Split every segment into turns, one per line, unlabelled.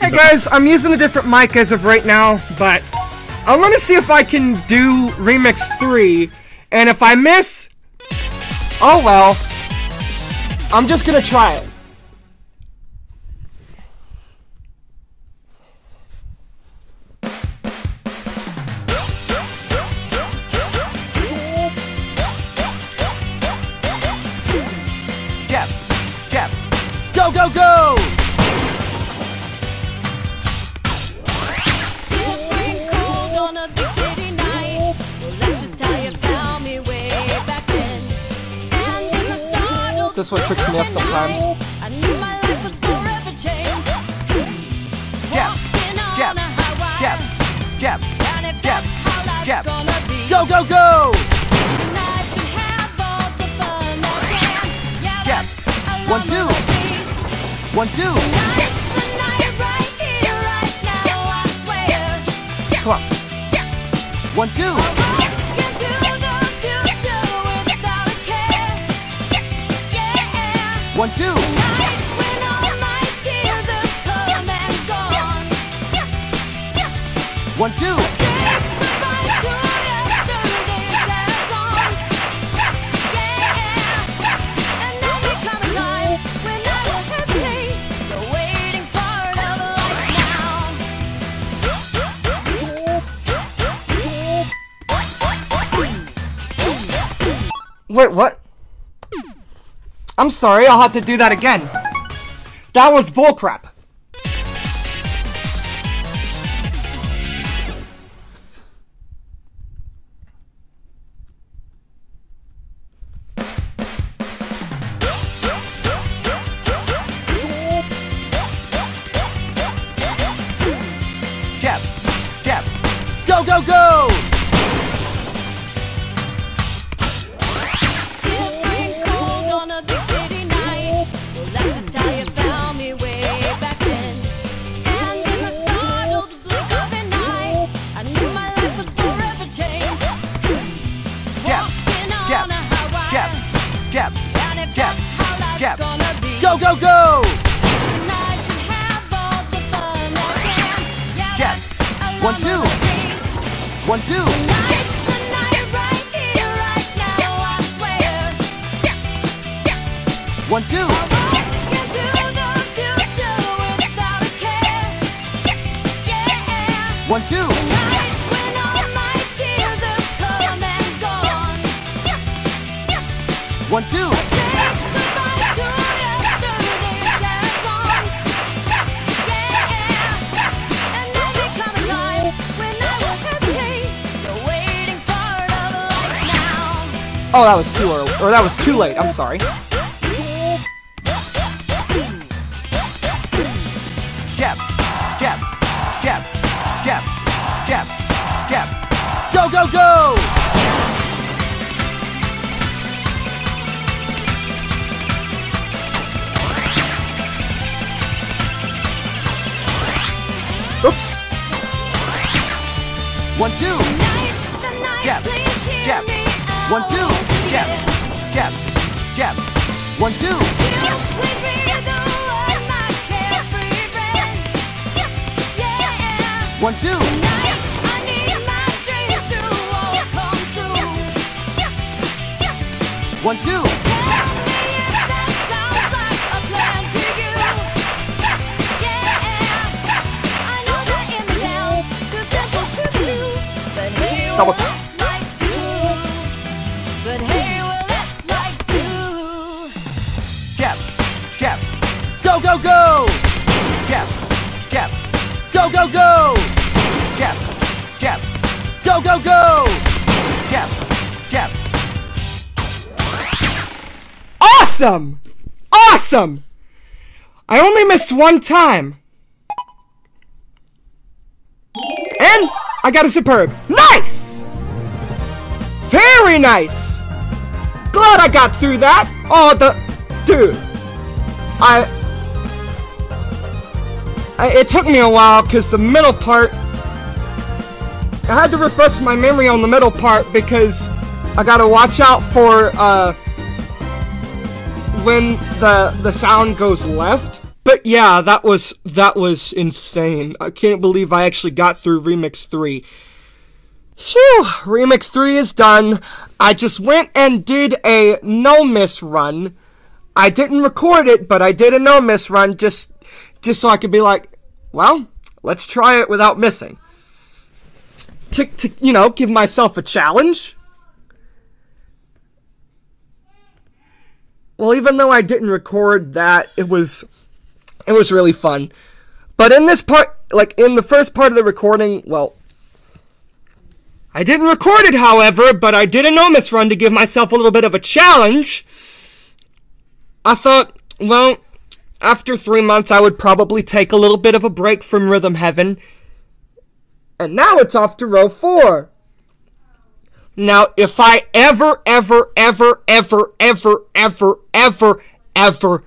Hey guys, I'm using a different mic as of right now, but I want to see if I can do Remix 3, and if I miss, oh well. I'm just gonna try it.
Jab, jab, go, go, go!
This one tricks me up sometimes.
Jab, jab, jab, jab, jab, jab. go, go, go! Jab. One, two. One, two.
Come on.
one, two,
Wait, what? I'm sorry, I'll have to do that again. That was bullcrap.
go, go, go!
Part of life now.
Oh, that was too early. Or that was too late, I'm sorry. Oops.
One, two, jab, jab, one, two, jab, jab, jab, one, two, one, two,
Double tap.
But hey, well, that's like two.
jab, jab, go, go, go! Jab, jab, go, go, go! Jab, jab, go, go, go! Jab, jab,
Awesome! Awesome! I only missed one time. And I got a superb. Nice! Very nice! Glad I got through that. Oh, the... Dude. I... I it took me a while because the middle part... I had to refresh my memory on the middle part because I gotta watch out for, uh when the the sound goes left But yeah, that was that was insane. I can't believe I actually got through Remix 3. Phew, Remix 3 is done. I just went and did a no miss run. I didn't record it, but I did a no miss run just just so I could be like, well, let's try it without missing. To, to you know, give myself a challenge. Well, even though I didn't record that, it was it was really fun. But in this part, like in the first part of the recording, well, I didn't record it, however, but I did a no miss run to give myself a little bit of a challenge. I thought, well, after three months, I would probably take a little bit of a break from Rhythm Heaven. And now it's off to row four. Now, if I ever, ever, ever, ever, ever, ever, ever, ever,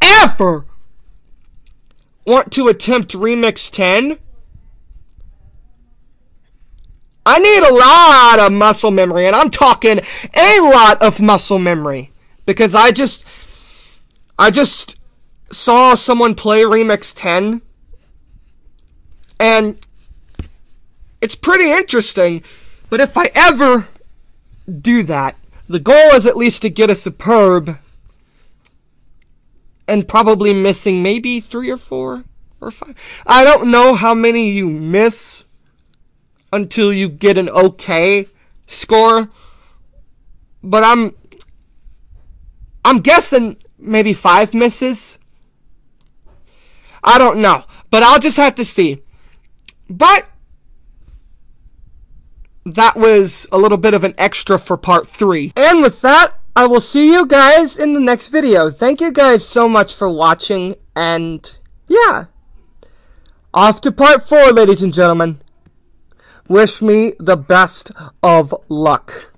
ever want to attempt Remix 10, I need a lot of muscle memory, and I'm talking a lot of muscle memory. Because I just. I just saw someone play Remix 10, and it's pretty interesting. But if I ever do that, the goal is at least to get a superb and probably missing maybe three or four or five. I don't know how many you miss until you get an okay score, but I'm I'm guessing maybe five misses. I don't know, but I'll just have to see. But that was a little bit of an extra for part three. And with that, I will see you guys in the next video. Thank you guys so much for watching, and yeah. Off to part four, ladies and gentlemen. Wish me the best of luck.